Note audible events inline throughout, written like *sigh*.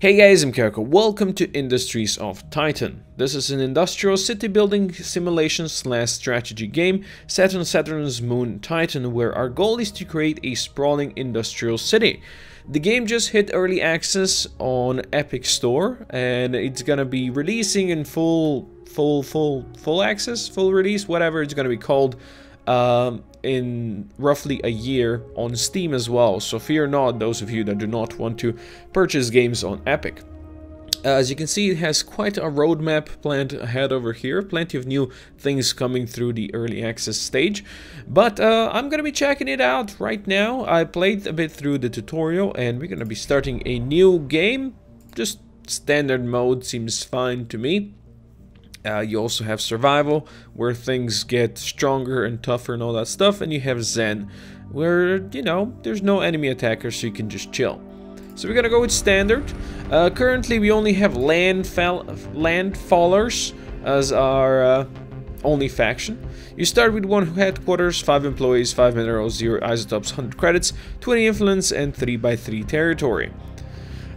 Hey guys, I'm Koko. Welcome to Industries of Titan. This is an industrial city building simulation slash strategy game set on Saturn's moon Titan where our goal is to create a sprawling industrial city. The game just hit early access on Epic Store and it's gonna be releasing in full, full, full, full access, full release, whatever it's gonna be called um, in roughly a year on Steam as well. So fear not those of you that do not want to purchase games on Epic. Uh, as you can see, it has quite a roadmap planned ahead over here. Plenty of new things coming through the early access stage. But uh, I'm going to be checking it out right now. I played a bit through the tutorial and we're going to be starting a new game. Just standard mode seems fine to me. Uh, you also have survival, where things get stronger and tougher and all that stuff, and you have Zen, where, you know, there's no enemy attackers, so you can just chill. So we're gonna go with standard. Uh, currently, we only have landfall landfallers as our uh, only faction. You start with one headquarters, 5 employees, 5 minerals, 0 isotopes, 100 credits, 20 influence, and 3x3 territory.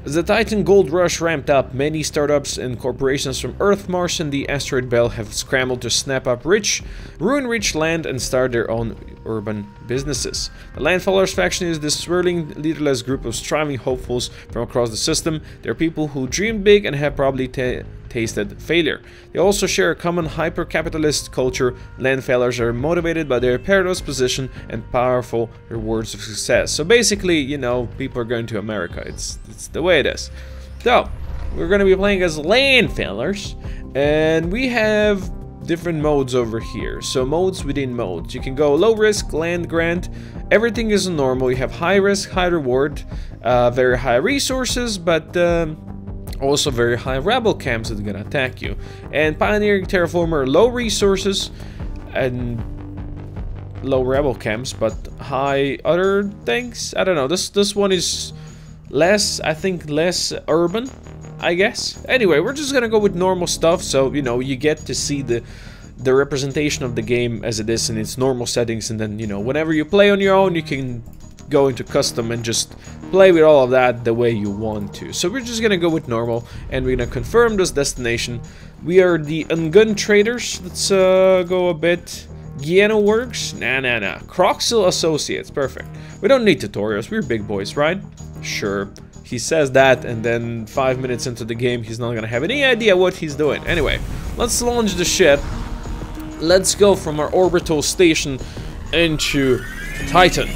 As the Titan gold rush ramped up, many startups and corporations from Earth, Mars and the asteroid belt have scrambled to snap up rich, ruin-rich land and start their own urban businesses. The Landfallers faction is this swirling, leaderless group of striving hopefuls from across the system. They're people who dream big and have probably tasted failure. They also share a common hyper-capitalist culture. Landfallers are motivated by their perilous position and powerful rewards of success. So basically, you know, people are going to America. It's, it's the way it is. So, we're going to be playing as Landfallers, and we have different modes over here. So modes within modes. You can go low risk, land grant. Everything is normal. You have high risk, high reward, uh, very high resources, but um, also very high rebel camps that are gonna attack you. And pioneering terraformer, low resources and low rebel camps, but high other things. I don't know. This this one is less, I think, less urban I guess. Anyway, we're just gonna go with normal stuff, so, you know, you get to see the the representation of the game as it is in its normal settings, and then, you know, whenever you play on your own, you can go into custom and just play with all of that the way you want to. So we're just gonna go with normal, and we're gonna confirm this destination. We are the Ungun Traders. Let's uh, go a bit... Guiana Works? Nah, nah, nah. Croxel Associates. Perfect. We don't need tutorials. We're big boys, right? Sure. He says that, and then five minutes into the game, he's not gonna have any idea what he's doing. Anyway, let's launch the ship. Let's go from our orbital station into Titan.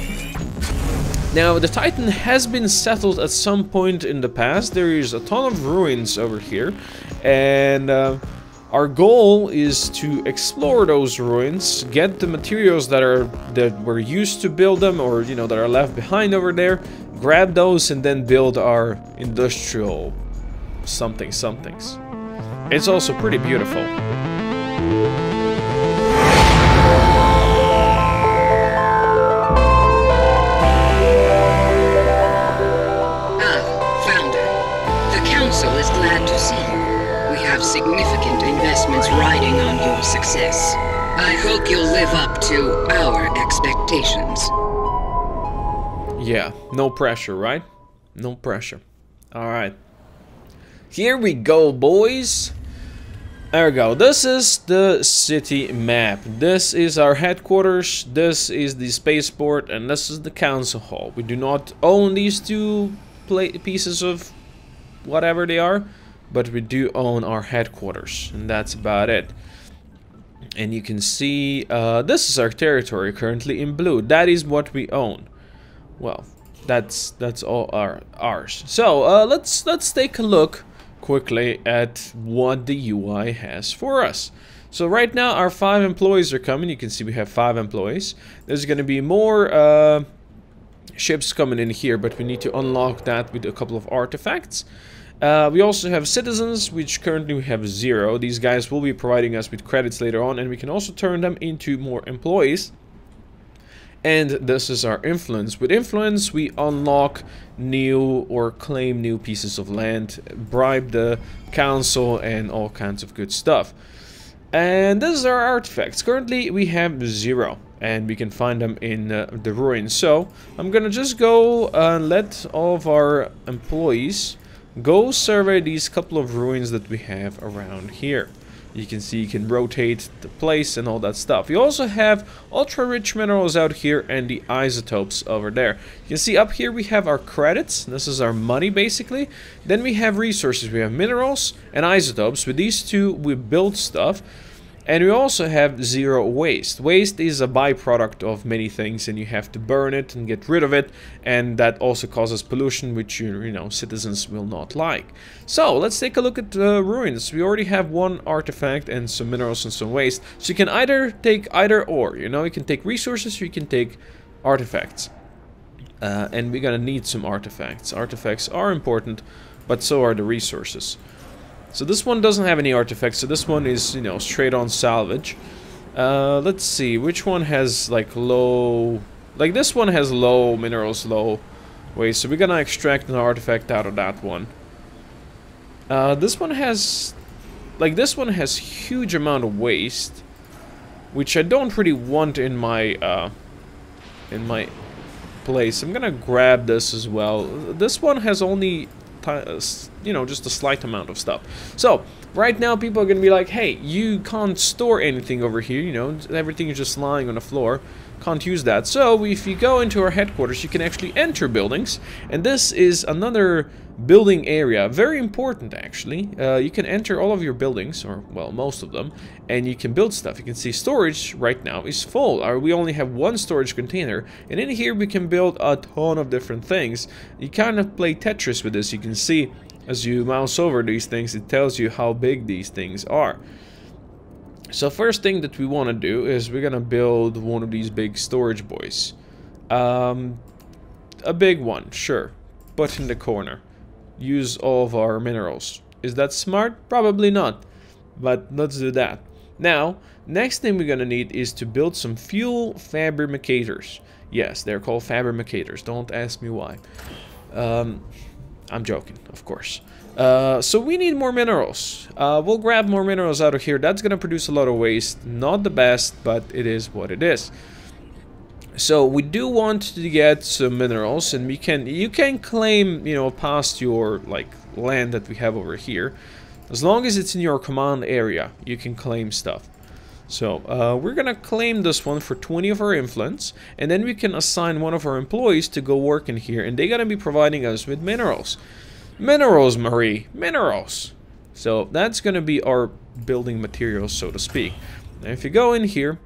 Now, the Titan has been settled at some point in the past. There is a ton of ruins over here, and uh, our goal is to explore those ruins, get the materials that are that were used to build them, or you know that are left behind over there, grab those and then build our industrial something somethings. It's also pretty beautiful. No pressure, right? No pressure. Alright. Here we go, boys. There we go. This is the city map. This is our headquarters. This is the spaceport. And this is the council hall. We do not own these two pieces of whatever they are. But we do own our headquarters. And that's about it. And you can see uh, this is our territory currently in blue. That is what we own well, that's that's all our ours. So uh, let's let's take a look quickly at what the UI has for us. So right now our five employees are coming. You can see we have five employees. There's going to be more uh, ships coming in here, but we need to unlock that with a couple of artifacts. Uh, we also have citizens, which currently we have zero. These guys will be providing us with credits later on, and we can also turn them into more employees and this is our influence. With influence, we unlock new or claim new pieces of land, bribe the council, and all kinds of good stuff. And this is our artifacts. Currently, we have zero, and we can find them in uh, the ruins. So, I'm gonna just go and let all of our employees go survey these couple of ruins that we have around here. You can see you can rotate the place and all that stuff. You also have ultra-rich minerals out here and the isotopes over there. You can see up here we have our credits. This is our money, basically. Then we have resources. We have minerals and isotopes. With these two, we build stuff. And we also have zero waste. Waste is a byproduct of many things and you have to burn it and get rid of it and that also causes pollution which you, you know citizens will not like. So let's take a look at the ruins. We already have one artifact and some minerals and some waste. So you can either take either or, you know, you can take resources or you can take artifacts. Uh, and we're gonna need some artifacts. Artifacts are important, but so are the resources. So this one doesn't have any artifacts, so this one is, you know, straight on salvage. Uh, let's see, which one has, like, low... Like, this one has low minerals, low waste, so we're gonna extract an artifact out of that one. Uh, this one has... Like, this one has huge amount of waste, which I don't really want in my, uh, in my place. I'm gonna grab this as well. This one has only Uh, you know, just a slight amount of stuff. So, right now people are going to be like, hey, you can't store anything over here, you know, everything is just lying on the floor. Can't use that. So, if you go into our headquarters, you can actually enter buildings. And this is another building area. Very important, actually. Uh, you can enter all of your buildings, or, well, most of them, and you can build stuff. You can see storage right now is full. Uh, we only have one storage container, and in here we can build a ton of different things. You kind of play Tetris with this. You can see as you mouse over these things, it tells you how big these things are. So first thing that we want to do is we're going to build one of these big storage boys. Um, a big one, sure. but in the corner use all of our minerals. Is that smart? Probably not. But let's do that. Now, next thing we're gonna need is to build some fuel fabricators. Yes, they're called fabricators. Don't ask me why. Um, I'm joking, of course. Uh, so we need more minerals. Uh, we'll grab more minerals out of here. That's gonna produce a lot of waste. Not the best, but it is what it is. So we do want to get some minerals and we can you can claim, you know, past your like land that we have over here. As long as it's in your command area, you can claim stuff. So uh, we're gonna claim this one for 20 of our influence and then we can assign one of our employees to go work in here and they're gonna be providing us with minerals. Minerals, Marie, minerals. So that's gonna be our building materials, so to speak. Now if you go in here,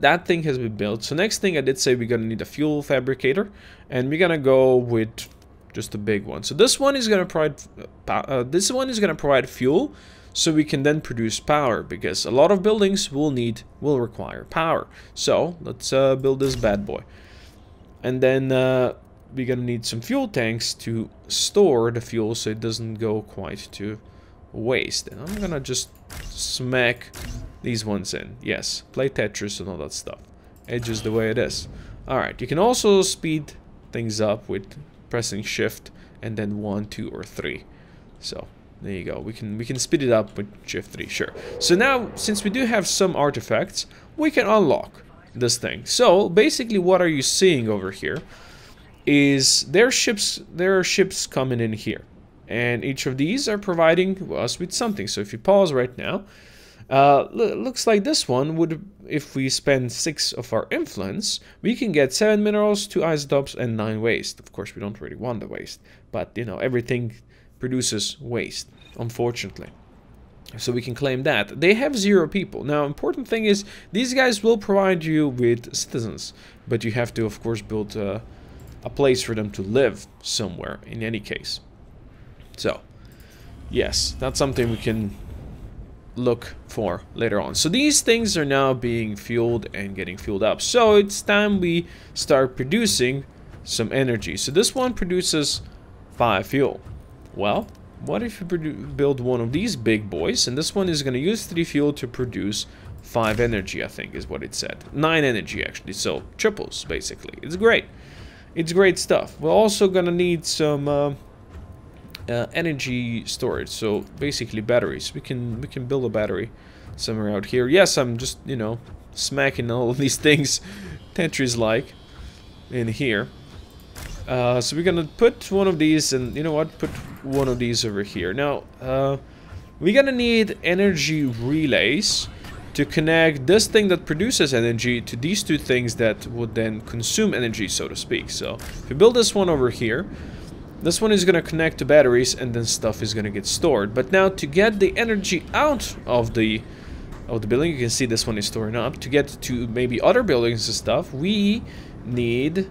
that thing has been built. So next thing I did say we're gonna need a fuel fabricator, and we're gonna go with just a big one. So this one is gonna provide uh, uh, this one is gonna provide fuel, so we can then produce power because a lot of buildings will need will require power. So let's uh, build this bad boy, and then uh, we're gonna need some fuel tanks to store the fuel so it doesn't go quite to waste. And I'm gonna just smack these ones in. Yes, play Tetris and all that stuff. It's just the way it is. Alright, you can also speed things up with pressing shift and then 1, 2, or 3. So, there you go. We can we can speed it up with shift 3, sure. So now, since we do have some artifacts, we can unlock this thing. So, basically what are you seeing over here is there ships there are ships coming in here. And each of these are providing us with something. So if you pause right now, uh, looks like this one would, if we spend 6 of our influence, we can get 7 minerals, 2 isotopes, and 9 waste. Of course, we don't really want the waste, but, you know, everything produces waste, unfortunately. So we can claim that. They have zero people. Now, important thing is, these guys will provide you with citizens, but you have to, of course, build uh, a place for them to live somewhere, in any case. So, yes, that's something we can look for later on. So these things are now being fueled and getting fueled up. So it's time we start producing some energy. So this one produces 5 fuel. Well, what if you build one of these big boys and this one is going to use 3 fuel to produce 5 energy, I think is what it said. 9 energy actually, so triples basically. It's great. It's great stuff. We're also going to need some... Uh, uh, energy storage so basically batteries we can we can build a battery somewhere out here yes I'm just you know smacking all of these *laughs* things Tetris like in here Uh, so we're gonna put one of these, and you know what? Put one of these over here. Now, uh, we're gonna need energy relays to connect this thing that produces energy to these two things that would then consume energy, so to speak. So if we build this one over here, this one is going to connect to batteries and then stuff is going to get stored. But now to get the energy out of the of the building, you can see this one is storing up. To get to maybe other buildings and stuff, we need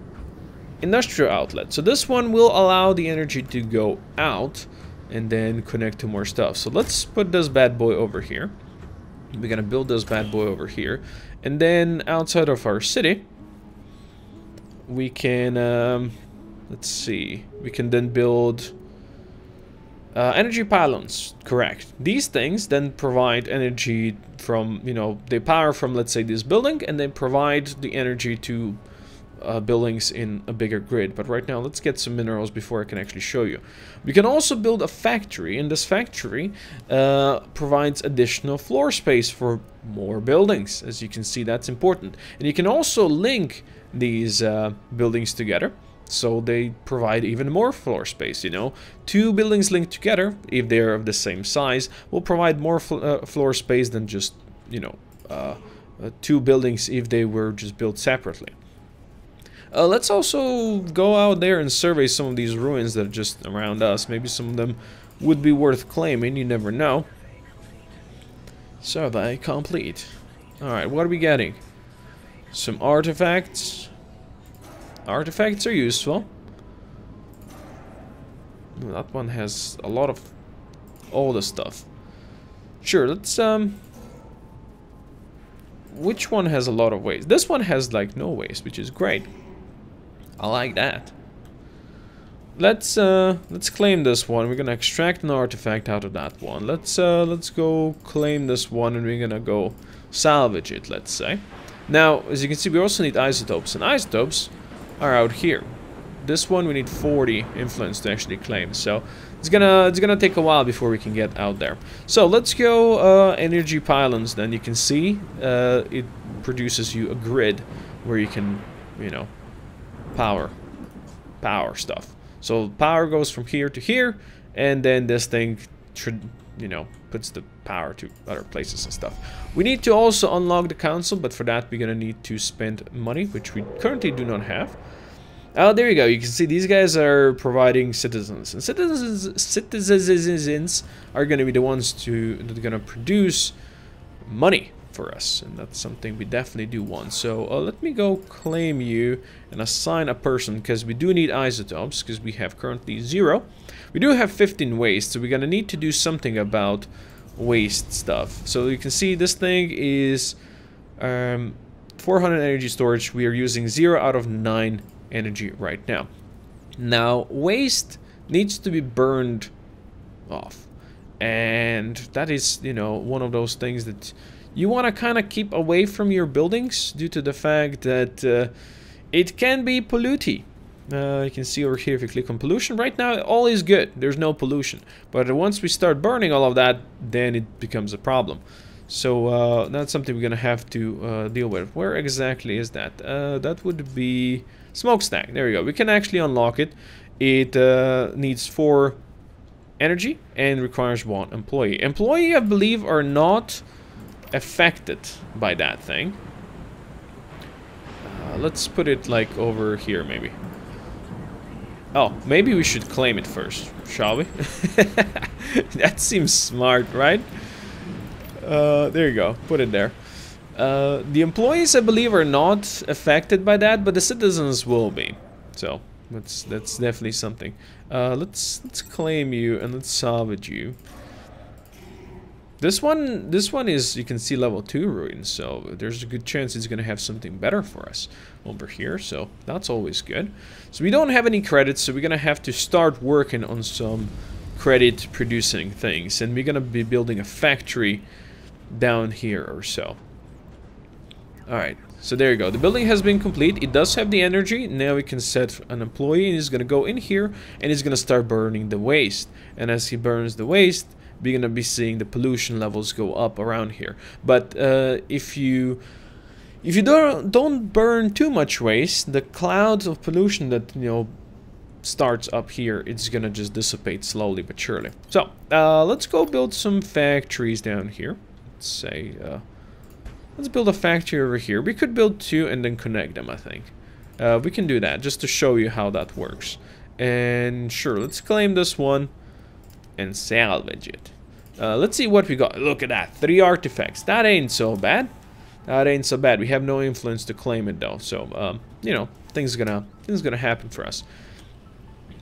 industrial outlet. So this one will allow the energy to go out and then connect to more stuff. So let's put this bad boy over here. We're gonna build this bad boy over here. And then outside of our city, we can, um, let's see, we can then build uh, energy pylons, correct. These things then provide energy from, you know, they power from, let's say, this building, and then provide the energy to uh, buildings in a bigger grid. But right now, let's get some minerals before I can actually show you. We can also build a factory, and this factory uh, provides additional floor space for more buildings. As you can see, that's important. And you can also link these uh, buildings together. So they provide even more floor space, you know. Two buildings linked together, if they're of the same size, will provide more fl uh, floor space than just, you know, uh, uh, two buildings if they were just built separately. Uh, let's also go out there and survey some of these ruins that are just around us. Maybe some of them would be worth claiming, you never know. Survey complete. Alright, what are we getting? Some artifacts. Artifacts are useful. that one has a lot of all the stuff. Sure, let's um which one has a lot of waste? This one has like no waste, which is great. I like that. Let's uh, let's claim this one. We're gonna extract an artifact out of that one. Let's uh, let's go claim this one, and we're gonna go salvage it. Let's say. Now, as you can see, we also need isotopes, and isotopes are out here. This one we need 40 influence to actually claim. So it's gonna it's gonna take a while before we can get out there. So let's go uh, energy pylons. Then you can see uh, it produces you a grid where you can, you know, power. Power stuff. So power goes from here to here, and then this thing, you know, puts the power to other places and stuff. We need to also unlock the council, but for that we're gonna need to spend money, which we currently do not have. Oh, there you go. You can see these guys are providing citizens, and citizens citizens are to be the ones to that are to produce money for us and that's something we definitely do want so uh, let me go claim you and assign a person because we do need isotopes because we have currently zero we do have 15 waste so we're gonna need to do something about waste stuff. So you can see this thing is um, 400 energy storage. We are using 0 out of 9 energy right now. Now waste needs to be burned off. And that is you know one of those things that you want to kind of keep away from your buildings due to the fact that uh, it can be polluting. Uh, you can see over here if you click on pollution. Right now all is good. There's no pollution. But once we start burning all of that then it becomes a problem. So uh, that's something we're gonna have to uh, deal with. Where exactly is that? Uh, that would be smokestack. There we go. We can actually unlock it. It uh, needs four energy and requires one employee. Employee I believe are not affected by that thing. Uh, let's put it like over here maybe. Oh, maybe we should claim it first, shall we? *laughs* that seems smart, right? Uh, there you go, put it there. Uh, the employees, I believe, are not affected by that, but the citizens will be. So that's that's definitely something. Uh, let's let's claim you and let's salvage you. This one, this one is, you can see level 2 ruins, so there's a good chance it's going to have something better for us over here, so that's always good. So we don't have any credits, so we're going to have to start working on some credit producing things, and we're going to be building a factory down here or so. Alright, so there you go. The building has been complete. It does have the energy. Now we can set an employee and he's going to go in here and he's going to start burning the waste. And as he burns the waste, we're going to be seeing the pollution levels go up around here. But uh, if you if you don't don't burn too much waste, the clouds of pollution that you know starts up here, it's gonna just dissipate slowly but surely. So, uh, let's go build some factories down here. Let's say, uh, let's build a factory over here. We could build two and then connect them, I think. Uh, we can do that, just to show you how that works. And sure, let's claim this one and salvage it. Uh, let's see what we got. Look at that, three artifacts. That ain't so bad. That ain't so bad. We have no influence to claim it though, so um, you know things gonna things gonna happen for us.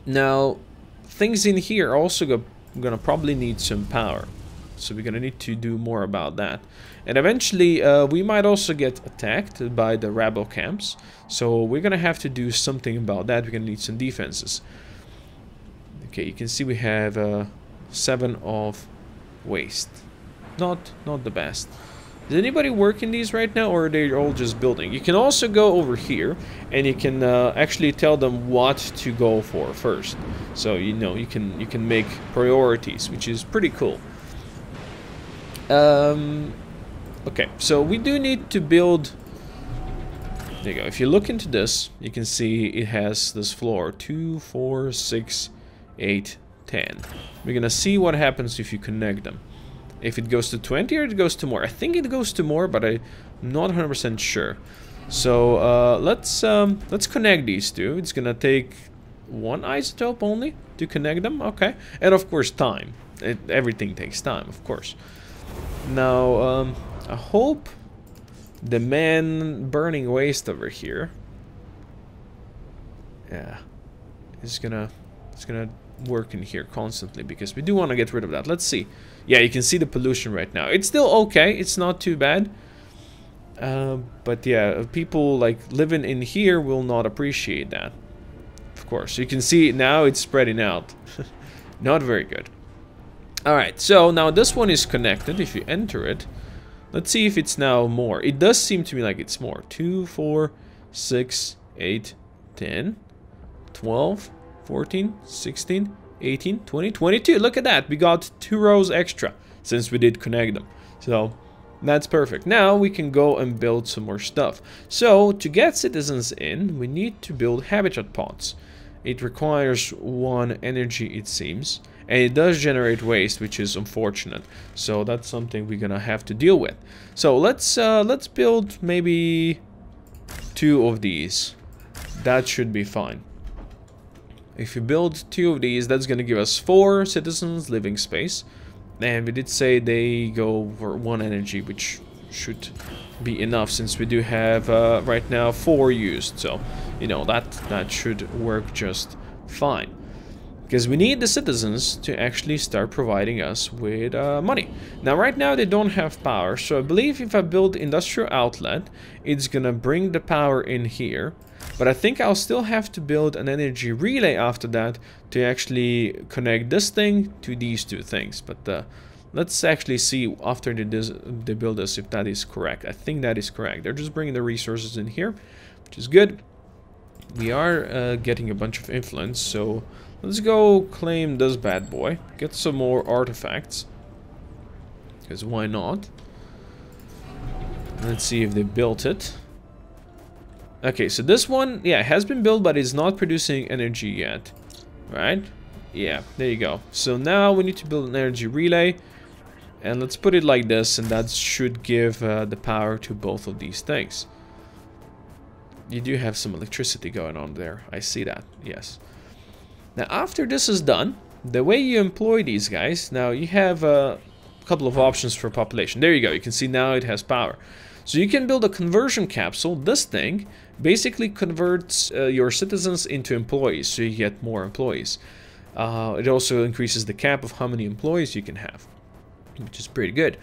Now, things in here also go, gonna probably need some power, so we're gonna need to do more about that. And eventually, uh, we might also get attacked by the rebel camps, so we're gonna have to do something about that. We're gonna need some defenses. Okay, you can see we have uh, seven of waste. Not not the best. Is anybody working these right now or are they all just building? You can also go over here and you can uh, actually tell them what to go for first. So you know you can you can make priorities, which is pretty cool. Um, okay, so we do need to build. There you go. If you look into this, you can see it has this floor: two, four, six, eight, ten. We're gonna see what happens if you connect them if it goes to 20 or it goes to more. I think it goes to more, but I'm not 100% sure. So uh, let's um, let's connect these two. It's gonna take one isotope only to connect them. Okay, and of course time. It, everything takes time, of course. Now um, I hope the man burning waste over here. Yeah, is gonna it's gonna work in here constantly because we do want to get rid of that. Let's see. Yeah, you can see the pollution right now. It's still okay. It's not too bad. Uh, but yeah, people like living in here will not appreciate that. Of course, you can see now it's spreading out. *laughs* not very good. Alright, so now this one is connected. If you enter it, let's see if it's now more. It does seem to me like it's more. 2, 4, 6, 8, 10, 12, 14, 16, 18, 20, 22. Look at that. We got two rows extra since we did connect them. So that's perfect. Now we can go and build some more stuff. So to get citizens in, we need to build habitat pods. It requires one energy, it seems. And it does generate waste, which is unfortunate. So that's something we're gonna have to deal with. So let's uh, let's build maybe two of these. That should be fine. If we build two of these, that's going to give us four citizens living space. And we did say they go for one energy, which should be enough since we do have uh, right now four used. So, you know, that, that should work just fine. Because we need the citizens to actually start providing us with uh, money. Now, right now they don't have power. So I believe if I build industrial outlet, it's going to bring the power in here. But I think I'll still have to build an energy relay after that to actually connect this thing to these two things. But uh, let's actually see after they, they build this if that is correct. I think that is correct. They're just bringing the resources in here, which is good. We are uh, getting a bunch of influence, so let's go claim this bad boy. Get some more artifacts. Because why not? Let's see if they built it. Okay, so this one, yeah, has been built, but it's not producing energy yet. Right? Yeah, there you go. So now we need to build an energy relay. And let's put it like this, and that should give uh, the power to both of these things. You do have some electricity going on there. I see that, yes. Now, after this is done, the way you employ these guys, now you have a couple of options for population. There you go. You can see now it has power. So you can build a conversion capsule. This thing basically converts uh, your citizens into employees, so you get more employees. Uh, it also increases the cap of how many employees you can have, which is pretty good.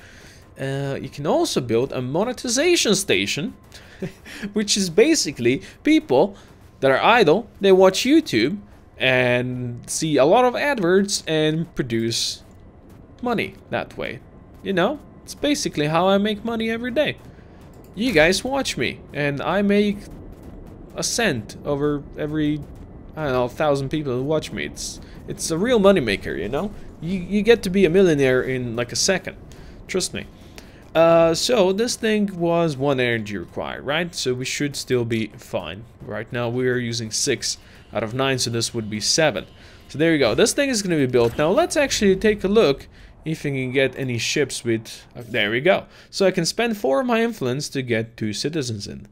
Uh, you can also build a monetization station, *laughs* which is basically people that are idle, they watch YouTube and see a lot of adverts and produce money that way. You know, it's basically how I make money every day you guys watch me, and I make a cent over every, I don't know, thousand people who watch me. It's it's a real moneymaker, you know? You, you get to be a millionaire in like a second. Trust me. Uh, so this thing was one energy required, right? So we should still be fine. Right now we are using six out of 9, so this would be 7. So there you go. This thing is going to be built. Now let's actually take a look if I can get any ships with... Uh, there we go. So I can spend 4 of my influence to get 2 citizens in.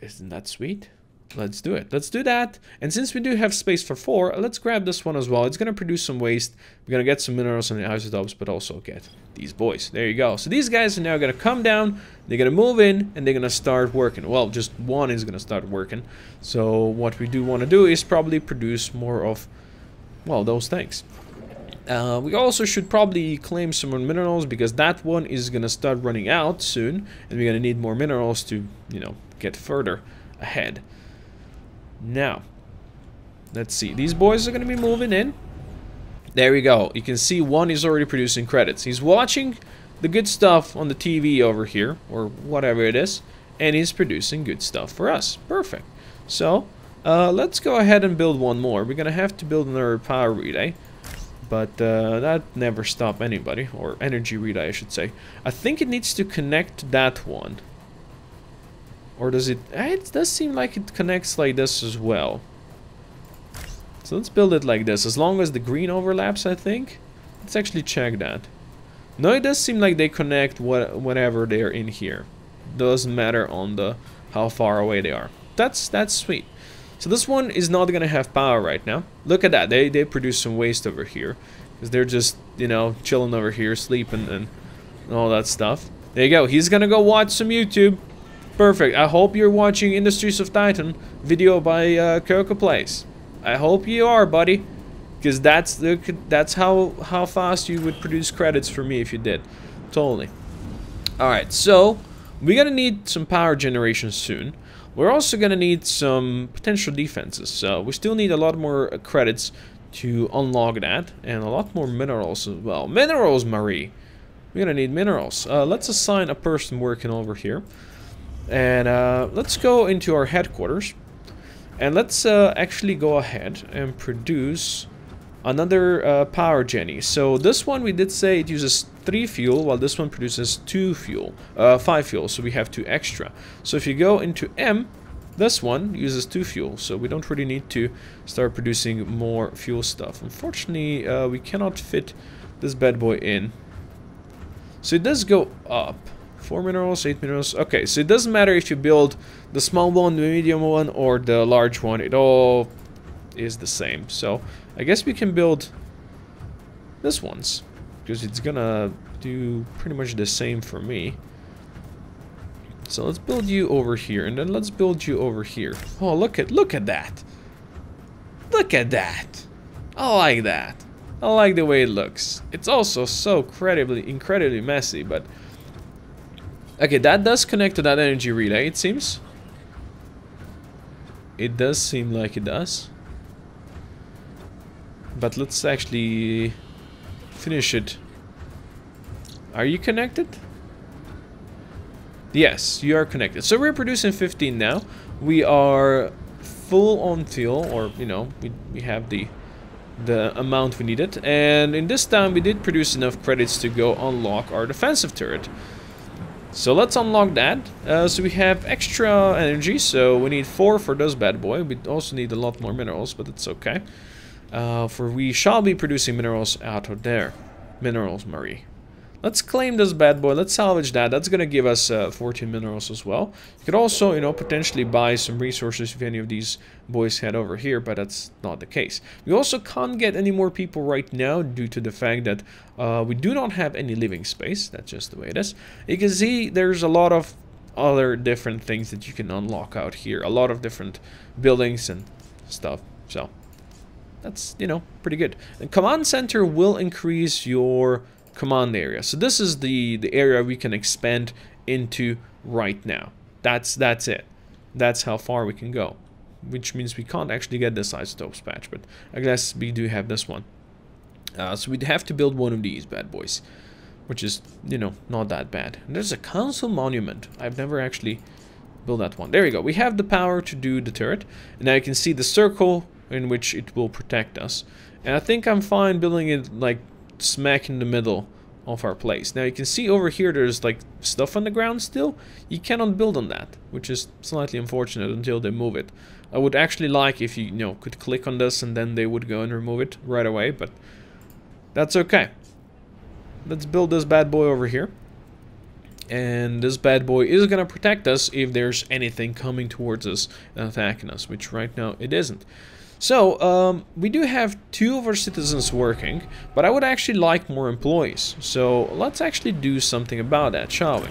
Isn't that sweet? Let's do it. Let's do that. And since we do have space for four, let's grab this one as well. It's going to produce some waste. We're going to get some minerals and isotopes, but also get these boys. There you go. So these guys are now going to come down. They're going to move in and they're going to start working. Well, just one is going to start working. So what we do want to do is probably produce more of, well, those things. Uh, we also should probably claim some more minerals because that one is going to start running out soon. And we're going to need more minerals to, you know, get further ahead. Now, let's see. These boys are going to be moving in. There we go. You can see one is already producing credits. He's watching the good stuff on the TV over here, or whatever it is, and he's producing good stuff for us. Perfect. So, uh, let's go ahead and build one more. We're going to have to build another power relay. But uh, that never stopped anybody, or energy relay I should say. I think it needs to connect that one. Or does it... Eh, it does seem like it connects like this as well. So let's build it like this. As long as the green overlaps, I think. Let's actually check that. No, it does seem like they connect what, they're in here. Doesn't matter on the how far away they are. That's that's sweet. So this one is not gonna have power right now. Look at that. They they produce some waste over here because they're just you know chilling over here, sleeping and all that stuff. There you go. He's gonna go watch some YouTube. Perfect. I hope you're watching Industries of Titan video by uh, Koko Plays. I hope you are, buddy. Because that's the that's how how fast you would produce credits for me if you did. Totally. Alright, so we're gonna need some power generation soon. We're also gonna need some potential defenses. So we still need a lot more uh, credits to unlock that and a lot more minerals as well. Minerals, Marie. We're gonna need minerals. Uh, let's assign a person working over here. And uh, let's go into our headquarters. And let's uh, actually go ahead and produce another uh, power jenny. So this one we did say it uses 3 fuel, while this one produces 2 fuel, uh, 5 fuel, so we have 2 extra. So if you go into M, this one uses 2 fuel, so we don't really need to start producing more fuel stuff. Unfortunately, uh, we cannot fit this bad boy in. So it does go up. Four minerals, eight minerals. Okay, so it doesn't matter if you build the small one, the medium one, or the large one. It all is the same. So I guess we can build this one's because it's gonna do pretty much the same for me. So let's build you over here, and then let's build you over here. Oh, look at look at that! Look at that! I like that. I like the way it looks. It's also so incredibly, incredibly messy, but Okay, that does connect to that energy relay, it seems. It does seem like it does. But let's actually finish it. Are you connected? Yes, you are connected. So we're producing 15 now. We are full on fuel, or, you know, we, we have the the amount we needed. And in this time, we did produce enough credits to go unlock our defensive turret. So let's unlock that. Uh, so we have extra energy, so we need four for this bad boy. We also need a lot more minerals, but it's okay. Uh, for we shall be producing minerals out of there. Minerals, Marie. Let's claim this bad boy. Let's salvage that. That's going to give us uh, 14 minerals as well. You could also, you know, potentially buy some resources if any of these boys head over here, but that's not the case. We also can't get any more people right now due to the fact that uh, we do not have any living space. That's just the way it is. You can see there's a lot of other different things that you can unlock out here. A lot of different buildings and stuff. So that's, you know, pretty good. The command center will increase your command area. So this is the, the area we can expand into right now. That's, that's it. That's how far we can go. Which means we can't actually get this isotopes patch, but I guess we do have this one. Uh, so we'd have to build one of these bad boys, which is, you know, not that bad. And there's a council monument. I've never actually built that one. There we go. We have the power to do the turret. And now you can see the circle in which it will protect us. And I think I'm fine building it like smack in the middle of our place. Now you can see over here there's like stuff on the ground still. You cannot build on that, which is slightly unfortunate until they move it. I would actually like if you, you know, could click on this and then they would go and remove it right away, but that's okay. Let's build this bad boy over here. And this bad boy is going to protect us if there's anything coming towards us and attacking us, which right now it isn't. So, um, we do have two of our citizens working, but I would actually like more employees. So, let's actually do something about that, shall we?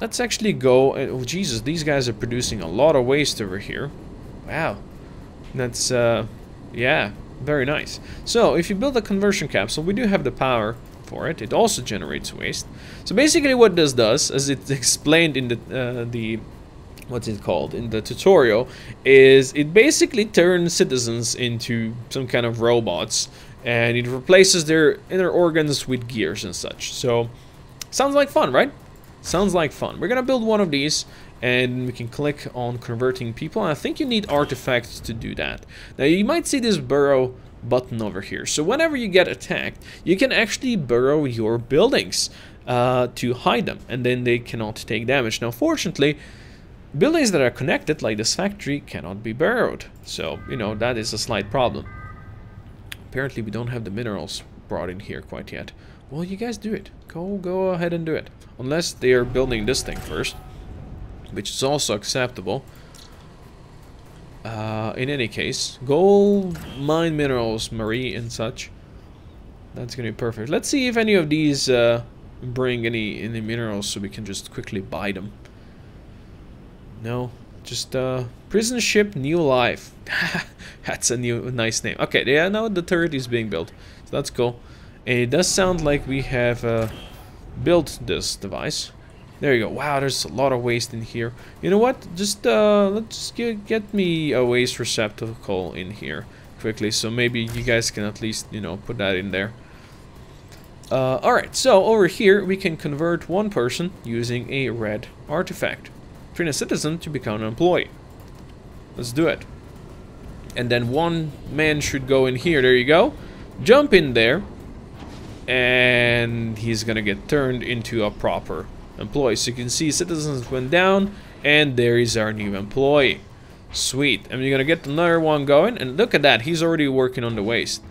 Let's actually go... And, oh, Jesus, these guys are producing a lot of waste over here. Wow. That's, uh, yeah, very nice. So, if you build a conversion capsule, we do have the power for it. It also generates waste. So basically what this does, as it's *laughs* explained in the, uh, the what's it called in the tutorial is it basically turns citizens into some kind of robots and it replaces their inner organs with gears and such. So sounds like fun right? Sounds like fun. We're gonna build one of these and we can click on converting people and I think you need artifacts to do that. Now you might see this burrow button over here. So whenever you get attacked you can actually burrow your buildings uh, to hide them and then they cannot take damage. Now fortunately Buildings that are connected, like this factory, cannot be burrowed. So, you know, that is a slight problem. Apparently we don't have the minerals brought in here quite yet. Well, you guys do it. Go, go ahead and do it. Unless they are building this thing first. Which is also acceptable. Uh, in any case, go mine minerals, Marie, and such. That's gonna be perfect. Let's see if any of these uh, bring any, any minerals so we can just quickly buy them. No, just uh, prison ship new life. *laughs* that's a new nice name. Okay, yeah, now the turret is being built. So that's cool. And it does sound like we have uh, built this device. There you go. Wow, there's a lot of waste in here. You know what? Just uh, let's get, get me a waste receptacle in here quickly. So maybe you guys can at least, you know, put that in there. Uh, Alright, so over here we can convert one person using a red artifact train a citizen to become an employee. Let's do it. And then one man should go in here. There you go. Jump in there. And he's gonna get turned into a proper employee. So you can see citizens went down. And there is our new employee. Sweet. And you're gonna get another one going. And look at that. He's already working on the waste.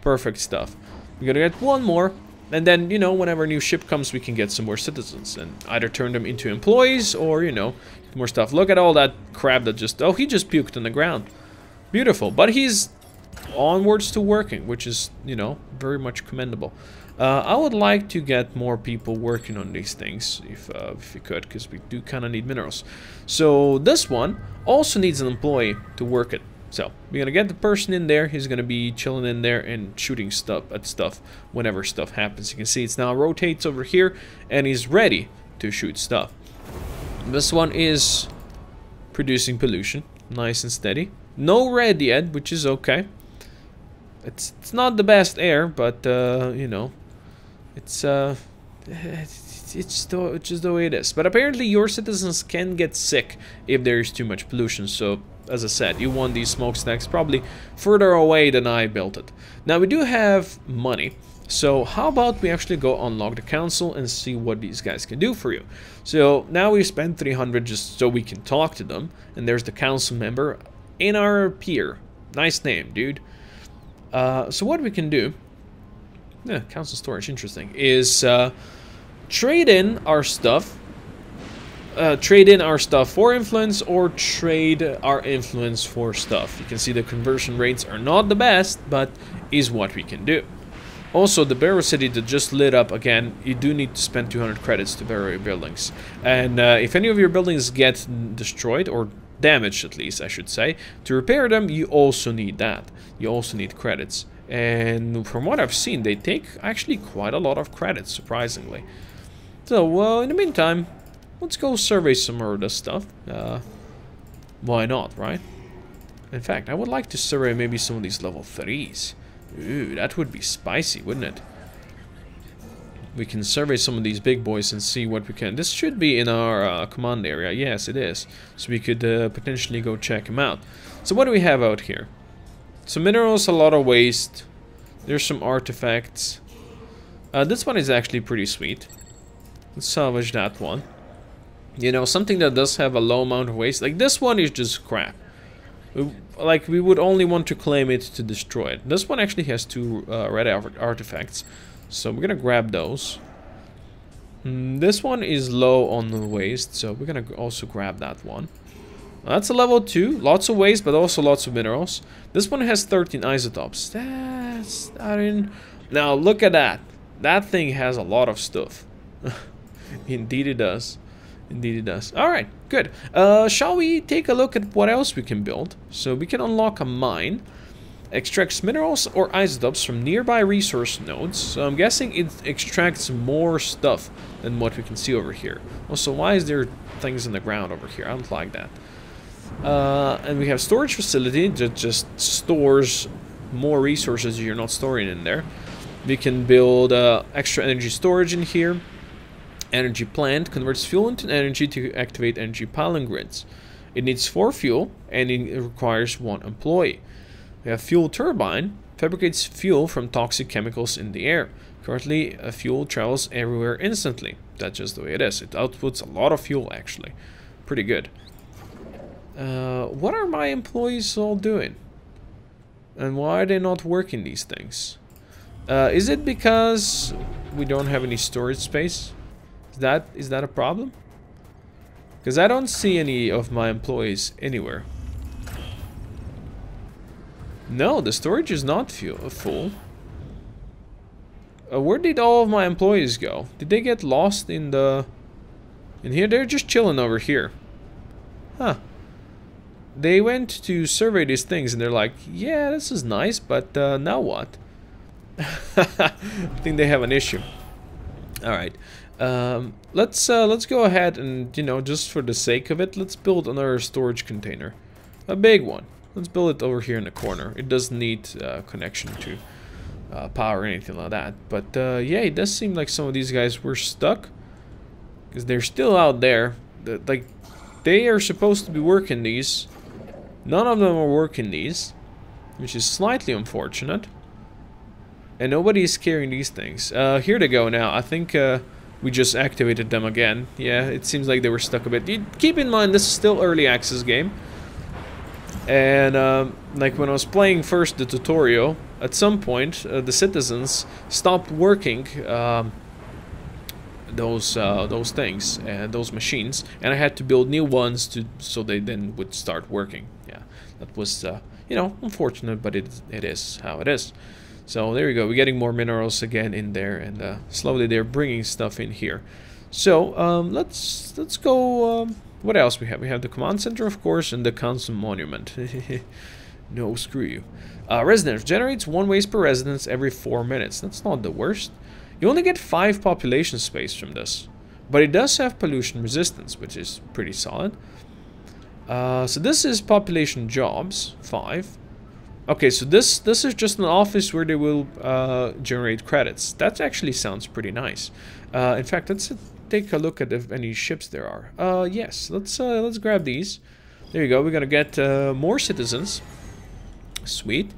Perfect stuff. We're gonna get one more. And then, you know, whenever a new ship comes, we can get some more citizens and either turn them into employees or, you know, more stuff. Look at all that crap that just... Oh, he just puked on the ground. Beautiful. But he's onwards to working, which is, you know, very much commendable. Uh, I would like to get more people working on these things, if, uh, if you could, because we do kind of need minerals. So this one also needs an employee to work it. So, we're gonna get the person in there, he's gonna be chilling in there and shooting stuff at stuff whenever stuff happens. You can see it's now rotates over here, and he's ready to shoot stuff. This one is producing pollution, nice and steady. No red yet, which is okay. It's, it's not the best air, but, uh, you know, it's, uh, *sighs* it's, it's, just the way it is. But apparently your citizens can get sick if there is too much pollution, so as I said, you want these smokestacks probably further away than I built it. Now we do have money, so how about we actually go unlock the council and see what these guys can do for you. So now we spent 300 just so we can talk to them, and there's the council member in our peer. Nice name, dude. Uh, so what we can do, yeah, council storage, interesting, is uh, trade in our stuff uh, trade in our stuff for influence or trade our influence for stuff. You can see the conversion rates are not the best, but is what we can do. Also, the Burrow City that just lit up again, you do need to spend 200 credits to burrow your buildings. And uh, if any of your buildings get destroyed, or damaged at least, I should say, to repair them, you also need that. You also need credits. And from what I've seen, they take actually quite a lot of credits, surprisingly. So, well, in the meantime, Let's go survey some more of this stuff. Uh, why not, right? In fact, I would like to survey maybe some of these level 3s. Ooh, that would be spicy, wouldn't it? We can survey some of these big boys and see what we can. This should be in our uh, command area. Yes, it is. So we could uh, potentially go check them out. So what do we have out here? Some minerals, a lot of waste. There's some artifacts. Uh, this one is actually pretty sweet. Let's salvage that one. You know, something that does have a low amount of waste. Like this one is just crap. Like we would only want to claim it to destroy it. This one actually has two uh, red artifacts. So we're gonna grab those. Mm, this one is low on the waste, so we're gonna also grab that one. That's a level 2, lots of waste, but also lots of minerals. This one has 13 isotopes. That's, I mean, now look at that. That thing has a lot of stuff. *laughs* Indeed it does. Indeed it does. Alright, good. Uh, shall we take a look at what else we can build? So we can unlock a mine. Extracts minerals or isotopes from nearby resource nodes. So I'm guessing it extracts more stuff than what we can see over here. Also, why is there things in the ground over here? I don't like that. Uh, and we have storage facility that just stores more resources you're not storing in there. We can build uh, extra energy storage in here. Energy plant converts fuel into energy to activate energy pylon grids. It needs 4 fuel and it requires 1 employee. We have fuel turbine, fabricates fuel from toxic chemicals in the air. Currently, a fuel travels everywhere instantly. That's just the way it is. It outputs a lot of fuel actually. Pretty good. Uh, what are my employees all doing? And why are they not working these things? Uh, is it because we don't have any storage space? Is that is that a problem? Because I don't see any of my employees anywhere. No, the storage is not full. Uh, where did all of my employees go? Did they get lost in the... In here? They're just chilling over here. Huh they went to survey these things and they're like, yeah, this is nice, but uh, now what? *laughs* I think they have an issue. All right, um, let's uh, let's go ahead and you know just for the sake of it, let's build another storage container, a big one. Let's build it over here in the corner. It doesn't need uh, connection to uh, power or anything like that. But uh, yeah, it does seem like some of these guys were stuck because they're still out there. The, like they are supposed to be working these None of them are working these, which is slightly unfortunate. And nobody is carrying these things. Uh, here they go now. I think uh, we just activated them again. Yeah, it seems like they were stuck a bit. You, keep in mind, this is still early access game. And um, like when I was playing first the tutorial, at some point uh, the citizens stopped working um, those uh, those things and those machines, and I had to build new ones to so they then would start working. Yeah, that was uh, you know unfortunate, but it it is how it is. So there you go. We're getting more minerals again in there, and uh, slowly they're bringing stuff in here. So um, let's let's go. Um, what else we have? We have the command center, of course, and the council monument. *laughs* no, screw you. Uh, residence generates one waste per residence every four minutes. That's not the worst. You only get 5 population space from this. But it does have pollution resistance, which is pretty solid. Uh, so this is population jobs, 5. Okay, so this this is just an office where they will uh, generate credits. That actually sounds pretty nice. Uh, in fact, let's take a look at if any ships there are. Uh, yes, let's uh, let's grab these. There you go. We're gonna get uh, more citizens. Sweet.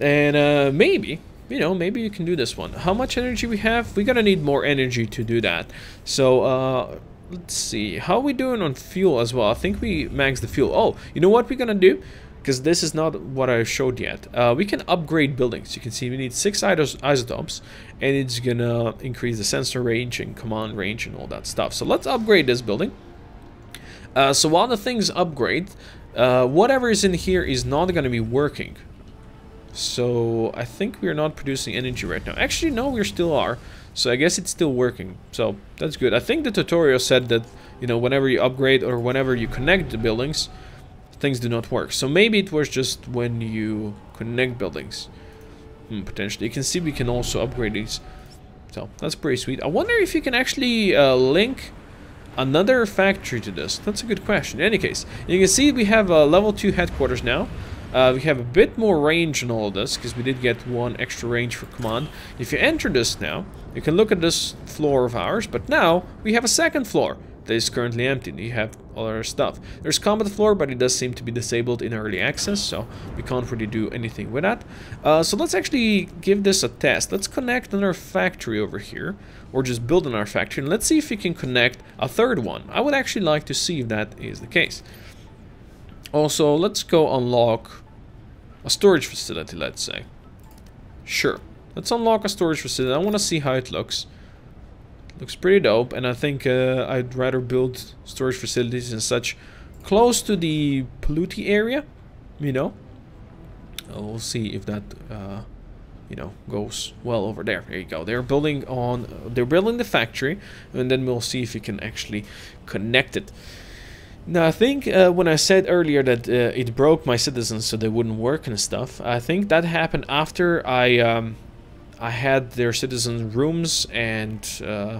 And uh, maybe you know, maybe you can do this one. How much energy we have? We're gonna need more energy to do that. So, let's see. How are we doing on fuel as well? I think we max the fuel. Oh, you know what we're gonna do? Because this is not what I showed yet. Uh, we can upgrade buildings. You can see we need six isotopes, and it's gonna increase the sensor range and command range and all that stuff. So let's upgrade this building. Uh, so while the things upgrade, uh, whatever is in here is not to be working. So I think we're not producing energy right now. Actually, no, we still are. So I guess it's still working. So that's good. I think the tutorial said that, you know, whenever you upgrade or whenever you connect the buildings, things do not work. So maybe it was just when you connect buildings. Hmm, potentially. You can see we can also upgrade these. So that's pretty sweet. I wonder if you can actually uh, link another factory to this. That's a good question. In any case, you can see we have a level 2 headquarters now. Uh, we have a bit more range in all of this, because we did get one extra range for command. If you enter this now, you can look at this floor of ours, but now we have a second floor. That is currently empty. You have other stuff. There's combat floor, but it does seem to be disabled in early access, so we can't really do anything with that. Uh, so let's actually give this a test. Let's connect another factory over here, or just build another factory, and let's see if we can connect a third one. I would actually like to see if that is the case. Also, let's go unlock a storage facility, let's say. Sure. Let's unlock a storage facility. I want to see how it looks. Looks pretty dope, and I think uh, I'd rather build storage facilities and such close to the polluting area, you know. Uh, we'll see if that, uh, you know, goes well over there. There you go. They're building on, uh, they're building the factory, and then we'll see if we can actually connect it. Now, I think uh, when I said earlier that uh, it broke my citizens so they wouldn't work and stuff, I think that happened after I um, I had their citizens' rooms and uh,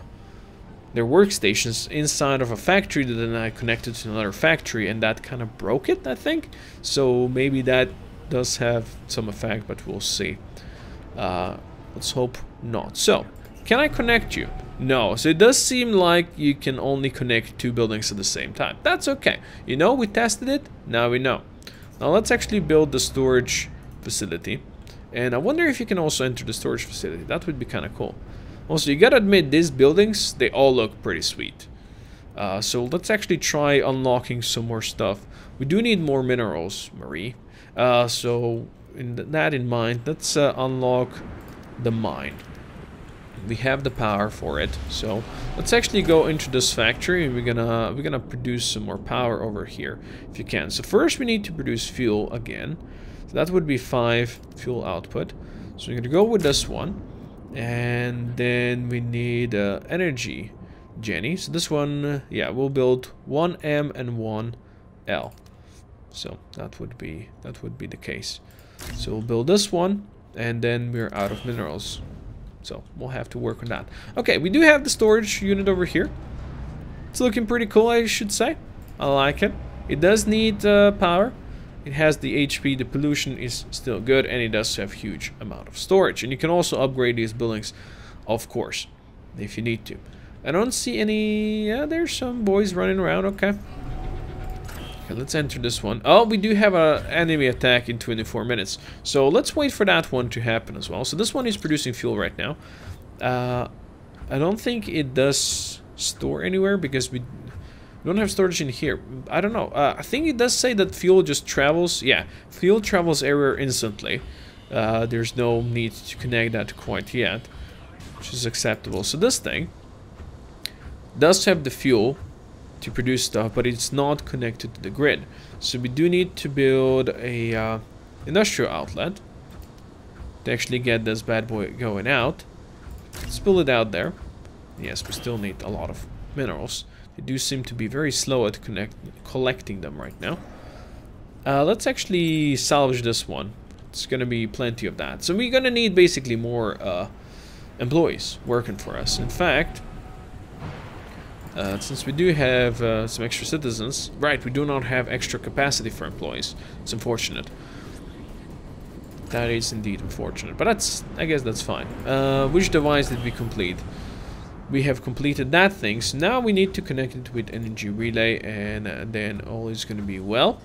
their workstations inside of a factory that then I connected to another factory and that kind of broke it, I think. So maybe that does have some effect, but we'll see. Uh, let's hope not. So, can I connect you? No, so it does seem like you can only connect two buildings at the same time. That's okay. You know, we tested it, now we know. Now let's actually build the storage facility. And I wonder if you can also enter the storage facility. That would be kind of cool. Also, you gotta admit, these buildings, they all look pretty sweet. Uh, so let's actually try unlocking some more stuff. We do need more minerals, Marie. Uh, so, in th that in mind, let's uh, unlock the mine. We have the power for it, so let's actually go into this factory and we're gonna we're gonna produce some more power over here, if you can. So first we need to produce fuel again. So that would be five fuel output. So we're gonna go with this one. And then we need uh, energy, Jenny. So this one, uh, yeah, we'll build one M and one L. So that would be that would be the case. So we'll build this one, and then we're out of minerals. So we'll have to work on that. Okay, we do have the storage unit over here. It's looking pretty cool, I should say. I like it. It does need uh, power, it has the HP, the pollution is still good, and it does have huge amount of storage. And you can also upgrade these buildings, of course, if you need to. I don't see any... Yeah, there's some boys running around, okay. Okay, let's enter this one. Oh, we do have an enemy attack in 24 minutes. So let's wait for that one to happen as well. So this one is producing fuel right now. Uh, I don't think it does store anywhere because we we don't have storage in here. I don't know. Uh, I think it does say that fuel just travels. Yeah, fuel travels everywhere instantly. Uh, there's no need to connect that quite yet, which is acceptable. So this thing does have the fuel to produce stuff, but it's not connected to the grid. So we do need to build a uh, industrial outlet to actually get this bad boy going out. Let's build it out there. Yes, we still need a lot of minerals. They do seem to be very slow at connect collecting them right now. Uh, let's actually salvage this one. It's gonna be plenty of that. So we're gonna need basically more uh, employees working for us. In fact, uh, since we do have uh, some extra citizens, right, we do not have extra capacity for employees. It's unfortunate. That is indeed unfortunate, but that's, I guess that's fine. Uh, which device did we complete? We have completed that thing. So now we need to connect it with energy relay and uh, then all is going to be well.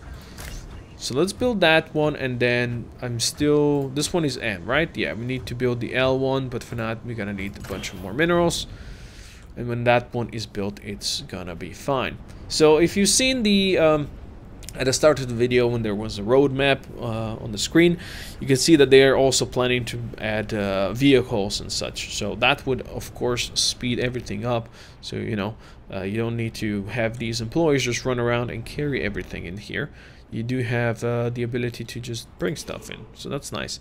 So let's build that one and then I'm still... This one is M, right? Yeah, we need to build the L one, but for that we're going to need a bunch of more minerals. And when that one is built, it's gonna be fine. So if you've seen the... Um, at the start of the video when there was a roadmap uh, on the screen you can see that they are also planning to add uh, vehicles and such. So that would of course speed everything up. So you know uh, you don't need to have these employees just run around and carry everything in here. You do have uh, the ability to just bring stuff in. So that's nice.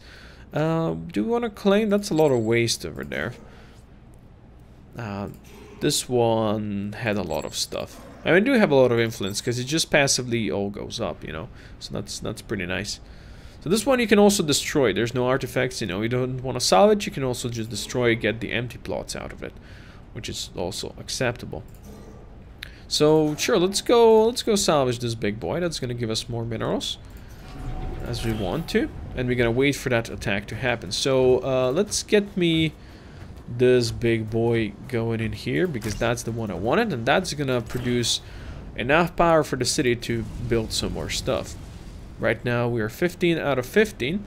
Uh, do we want to claim? That's a lot of waste over there. Uh, this one had a lot of stuff I mean, do have a lot of influence because it just passively all goes up, you know. So that's that's pretty nice. So this one you can also destroy. There's no artifacts, you know. You don't want to salvage, you can also just destroy, get the empty plots out of it, which is also acceptable. So sure, let's go. Let's go salvage this big boy. That's gonna give us more minerals as we want to, and we're gonna wait for that attack to happen. So uh, let's get me this big boy going in here because that's the one I wanted and that's gonna produce enough power for the city to build some more stuff. Right now we are 15 out of 15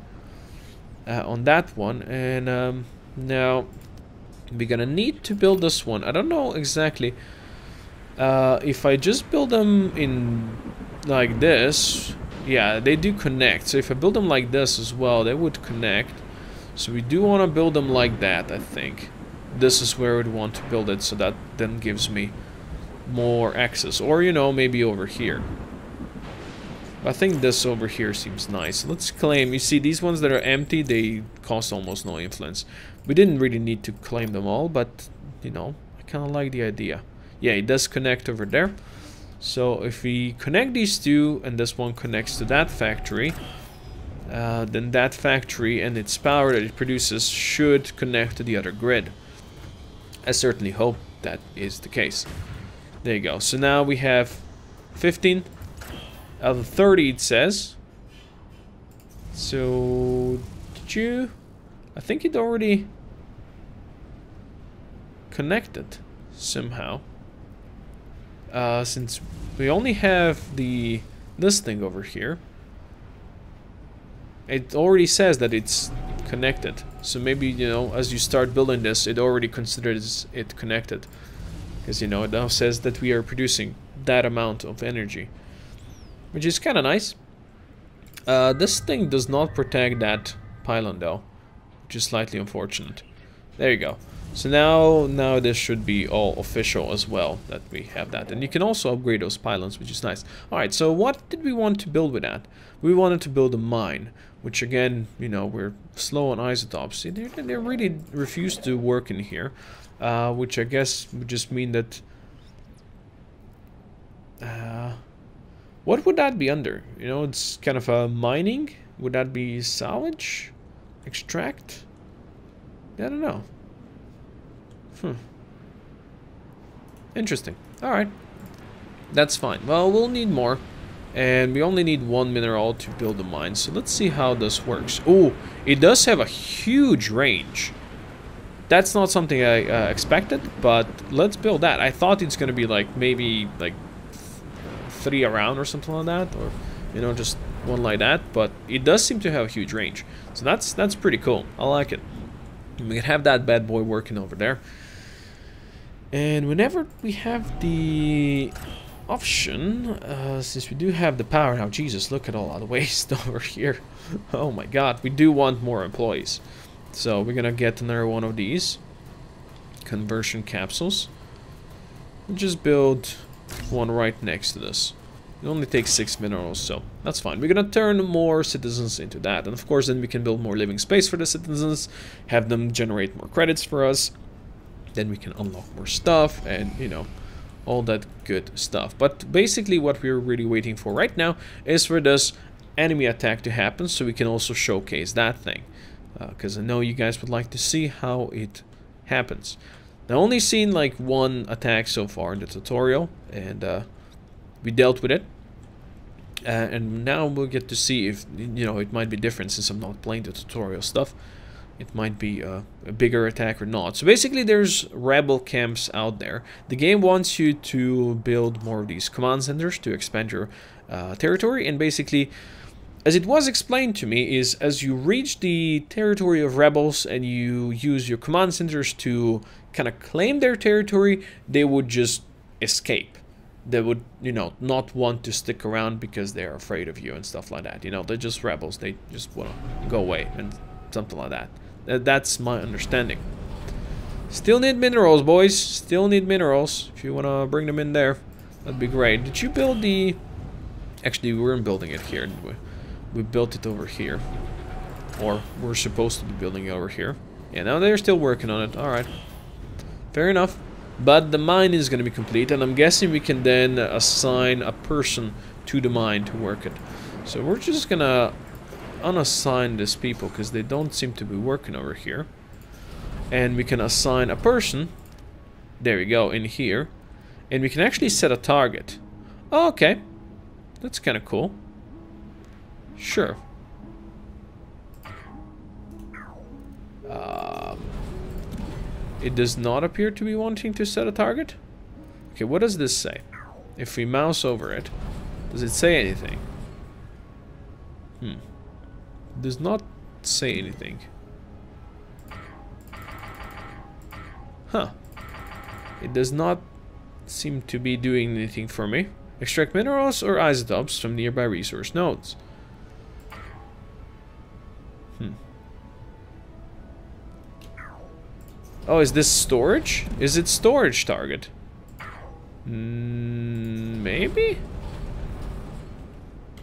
uh, on that one and um, now we're gonna need to build this one. I don't know exactly uh, if I just build them in like this yeah they do connect so if I build them like this as well they would connect so we do want to build them like that, I think. This is where we'd want to build it, so that then gives me more access. Or, you know, maybe over here. I think this over here seems nice. Let's claim, you see, these ones that are empty, they cost almost no influence. We didn't really need to claim them all, but, you know, I kind of like the idea. Yeah, it does connect over there. So if we connect these two, and this one connects to that factory, uh, then that factory and its power that it produces should connect to the other grid. I certainly hope that is the case. There you go. So now we have 15 out of 30 it says. So did you I think it already connected somehow. Uh, since we only have the this thing over here it already says that it's connected. So maybe, you know, as you start building this, it already considers it connected. Because, you know, it now says that we are producing that amount of energy. Which is kind of nice. Uh, this thing does not protect that pylon though. Which is slightly unfortunate. There you go. So now, now this should be all official as well, that we have that. And you can also upgrade those pylons, which is nice. Alright, so what did we want to build with that? We wanted to build a mine which again, you know, we're slow on isotopes. They they really refuse to work in here, uh, which I guess would just mean that. Uh, what would that be under? You know, it's kind of a mining. Would that be salvage, extract? I don't know. Hmm. Interesting. All right. That's fine. Well, we'll need more. And we only need one mineral to build the mine. So let's see how this works. Oh, it does have a huge range. That's not something I uh, expected, but let's build that. I thought it's going to be like maybe like three around or something like that. Or, you know, just one like that. But it does seem to have a huge range. So that's, that's pretty cool. I like it. We can have that bad boy working over there. And whenever we have the option, uh, since we do have the power now, Jesus, look at all that waste *laughs* over here. oh my god, we do want more employees. So we're gonna get another one of these conversion capsules. We'll just build one right next to this. It only takes six minerals, so that's fine. We're gonna turn more citizens into that. And of course, then we can build more living space for the citizens, have them generate more credits for us. Then we can unlock more stuff and, you know, all that good stuff. But basically what we're really waiting for right now is for this enemy attack to happen so we can also showcase that thing. Because uh, I know you guys would like to see how it happens. I've only seen like one attack so far in the tutorial and uh, we dealt with it. Uh, and now we'll get to see if, you know, it might be different since I'm not playing the tutorial stuff it might be a, a, bigger attack or not. So basically there's rebel camps out there. The game wants you to build more of these command centers to expand your uh, territory and basically as it was explained to me is as you reach the territory of rebels and you use your command centers to kind of claim their territory, they would just escape. They would, you know, not want to stick around because they're afraid of you and stuff like that. You know, they're just rebels. They just want to go away and something like that. Uh, that's my understanding. Still need minerals, boys. Still need minerals. If you want to bring them in there, that'd be great. Did you build the... Actually, we weren't building it here, we? We built it over here. Or we're supposed to be building it over here. Yeah, now they're still working on it. Alright. Fair enough. But the mine is going to be complete, and I'm guessing we can then assign a person to the mine to work it. So we're just going to unassign these people because they don't seem to be working over here. And we can assign a person, there we go, in here. And we can actually set a target. Oh, okay. That's kind of cool. Sure. Um, It does not appear to be wanting to set a target. Okay, what does this say? If we mouse over it, does it say anything? Hmm. Does not say anything. Huh. It does not seem to be doing anything for me. Extract minerals or isotopes from nearby resource nodes. Hmm. Oh, is this storage? Is it storage target? Mm, maybe?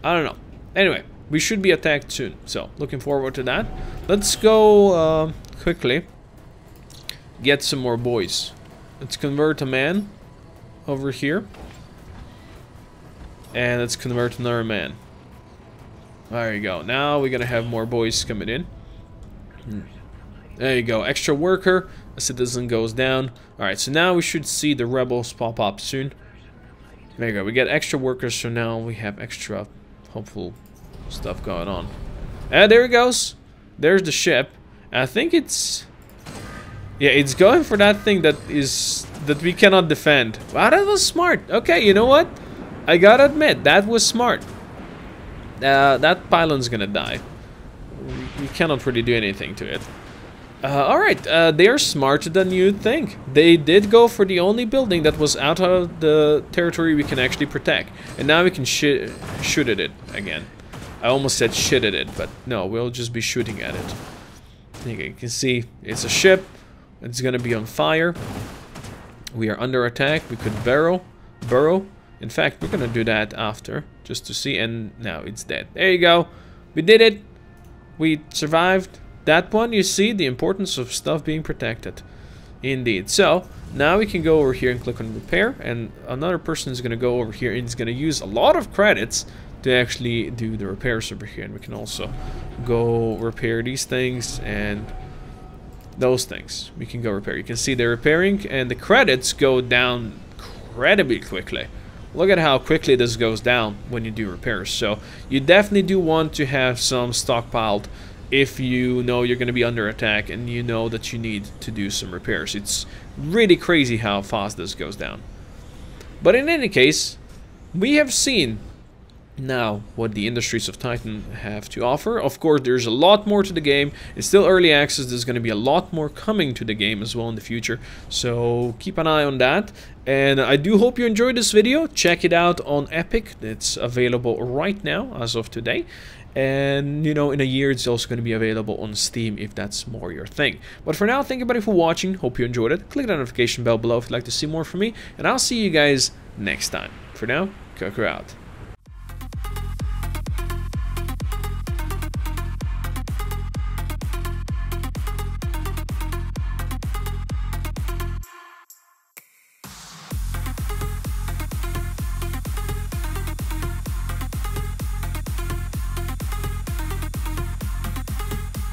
I don't know. Anyway, we should be attacked soon. So, looking forward to that. Let's go uh, quickly. Get some more boys. Let's convert a man over here. And let's convert another man. There you go. Now we're gonna have more boys coming in. There you go. Extra worker. A citizen goes down. Alright, so now we should see the rebels pop up soon. There you go. We get extra workers, so now we have extra hopeful stuff going on. And there it goes. There's the ship. I think it's... Yeah, it's going for that thing that is... That we cannot defend. Wow, that was smart. Okay, you know what? I gotta admit, that was smart. Uh, that pylon's gonna die. We cannot really do anything to it. Uh, Alright, uh, they are smarter than you'd think. They did go for the only building that was out of the territory we can actually protect. And now we can sh shoot at it again. I almost said shit at it, but no, we'll just be shooting at it. You can see it's a ship. It's gonna be on fire. We are under attack. We could burrow. Burrow. In fact, we're gonna do that after, just to see, and now it's dead. There you go. We did it. We survived that one, you see the importance of stuff being protected. Indeed. So, now we can go over here and click on repair, and another person is to go over here and is to use a lot of credits to actually do the repairs over here. And we can also go repair these things and those things. We can go repair. You can see they're repairing, and the credits go down incredibly quickly. Look at how quickly this goes down when you do repairs. So, you definitely do want to have some stockpiled if you know you're going to be under attack and you know that you need to do some repairs. It's really crazy how fast this goes down. But in any case, we have seen now what the Industries of Titan have to offer. Of course, there's a lot more to the game. It's still early access. There's going to be a lot more coming to the game as well in the future. So keep an eye on that. And I do hope you enjoyed this video. Check it out on Epic. It's available right now as of today and you know in a year it's also going to be available on steam if that's more your thing but for now thank you everybody for watching hope you enjoyed it click the notification bell below if you'd like to see more from me and i'll see you guys next time for now Koko out